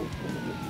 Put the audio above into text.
Oh,